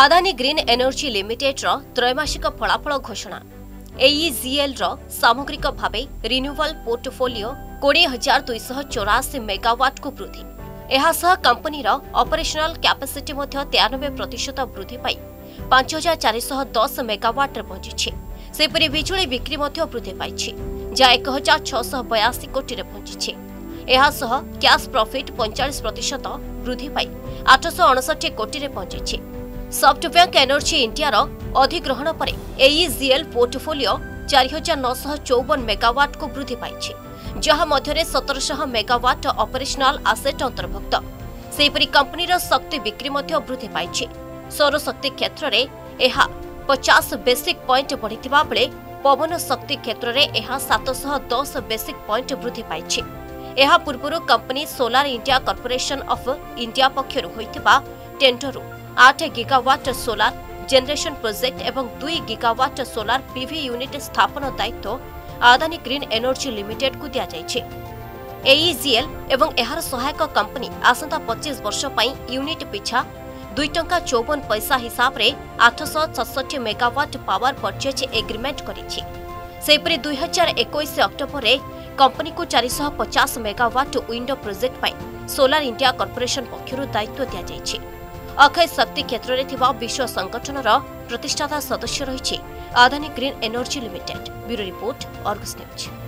Adani green energy ଲିମିଟେଡ୍ର ତ୍ରୈମାସିକ ଫଳାଫଳ ଘୋଷଣା। ଏଇଜିଏଲ୍ର ସାମଗ୍ରିକ ଭାବେ ରିନ୍ୟୁୱାଲ୍ ପୋର୍ଟଫୋଲିଓ କୋଡ଼ିଏ ହଜାର ଦୁଇଶହ ଚଉରାଅଶୀ ମେଗାୱାଟ୍କୁ ବୃଦ୍ଧି। ଏହା ସହ କମ୍ପାନୀର ଅପରେସନାଲ୍ କ୍ୟାପାସିଟି ମଧ୍ୟ ତେୟାନବେ ପ୍ରତିଶତ ବୃଦ୍ଧି ପାଇ ପାଞ୍ଚ ହଜାର ଚାରିଶହ ଦଶ ମେଗାୱାଟ୍ରେ ପହଞ୍ଚିଛି। ସେହିପରି ବିଜୁଳି ବିକ୍ରି ମଧ୍ୟ ବୃଦ୍ଧି ପାଇଛି ଯାହା ଏକ ହଜାର ଛଅଶହ ବୟାଅଶୀ କୋଟିରେ ପହଞ୍ଚିଛି। ଏହାସହ କ୍ୟାସ୍ ପ୍ରଫିଟ୍ ପଇଁଚାଳିଶ ପ୍ରତିଶତ ବୃଦ୍ଧି ପାଇ ଆଠଶହ ଅଣଷଠି କୋଟିରେ ପହଞ୍ଚିଛି। ସଫ୍ଟବ୍ୟାଙ୍କ ଏନର୍ଜି ଇଣ୍ଡିଆର ଅଧିଗ୍ରହଣ ପରେ ଏଇଜିଏଲ୍ ପୋର୍ଟଫୋଲିଓ ଚାରି ହଜାର ନଅଶହ ଚଉବନ ମେଗାୱାଟ୍କୁ ବୃଦ୍ଧି ପାଇଛି ଯାହା ମଧ୍ୟରେ ସତରଶହ ମେଗାୱାଟ୍ ଅପରେସନାଲ୍ ଆସେଟ୍ ଅନ୍ତର୍ଭୁକ୍ତ ସେହିପରି କମ୍ପାନୀର ଶକ୍ତି ବିକ୍ରି ମଧ୍ୟ ବୃଦ୍ଧି ପାଇଛି ସୌରଶକ୍ତି କ୍ଷେତ୍ରରେ ଏହା ପଚାଶ ବେସିକ୍ ପଏଣ୍ଟ ବଢ଼ିଥିବା ବେଳେ ପବନ ଶକ୍ତି କ୍ଷେତ୍ରରେ ଏହା ସାତଶହ ଦଶ ବେସିକ୍ ପଏଣ୍ଟ ବୃଦ୍ଧି ପାଇଛି ଏହା ପୂର୍ବରୁ company solar India corporation of India ପକ୍ଷରୁ ହୋଇଥିବା ଟେଣ୍ଡରରୁ ଆଠ ଗିଗାୱାଟ୍ ସୋଲାର ଜେନେରେସନ୍ ପ୍ରୋଜେକ୍ଟ ଏବଂ ଦୁଇ ଗିଗାୱାଟ୍ ସୋଲାର ପିଭି ୟୁନିଟ୍ ସ୍ଥାପନ ଦାୟିତ୍ୱ ଆଦାନୀ ଗ୍ରୀନ୍ ଏନର୍ଜି ଲିମିଟେଡ୍କୁ ଦିଆଯାଇଛି ଏଇଜିଏଲ୍ ଏବଂ ଏହାର ସହାୟକ କମ୍ପାନୀ ଆସନ୍ତା ପଚିଶ ବର୍ଷ ପାଇଁ ୟୁନିଟ୍ ପିଛା ଦୁଇ ଟଙ୍କା ଚଉବନ ପଇସା ହିସାବରେ ଆଠଶହ ଛଷଠି ମେଗାୱାଟ୍ ପାୱାର ପର୍ଚେଜ୍ ଏଗ୍ରିମେଣ୍ଟ କରିଛି। ସେହିପରି ଦୁଇହଜାର ଏକୋଇଶ ଅକ୍ଟୋବରରେ କମ୍ପାନୀକୁ ଚାରିଶହ ପଚାଶ ମେଗାୱାଟ୍ ୱିଣ୍ଡୋ ପ୍ରୋଜେକ୍ଟ ପାଇଁ ସୋଲାର ଇଣ୍ଡିଆ କର୍ପୋରେସନ୍ ପକ୍ଷରୁ ଦାୟିତ୍ୱ ଦିଆଯାଇଛି। ଅକ୍ଷୟ ଶକ୍ତି କ୍ଷେତ୍ରରେ ଥିବା ବିଶ୍ୱ ସଂଗଠନର ପ୍ରତିଷ୍ଠାତା ସଦସ୍ୟ ରହିଛି। Adani green energy limited. Bureau report Argus news.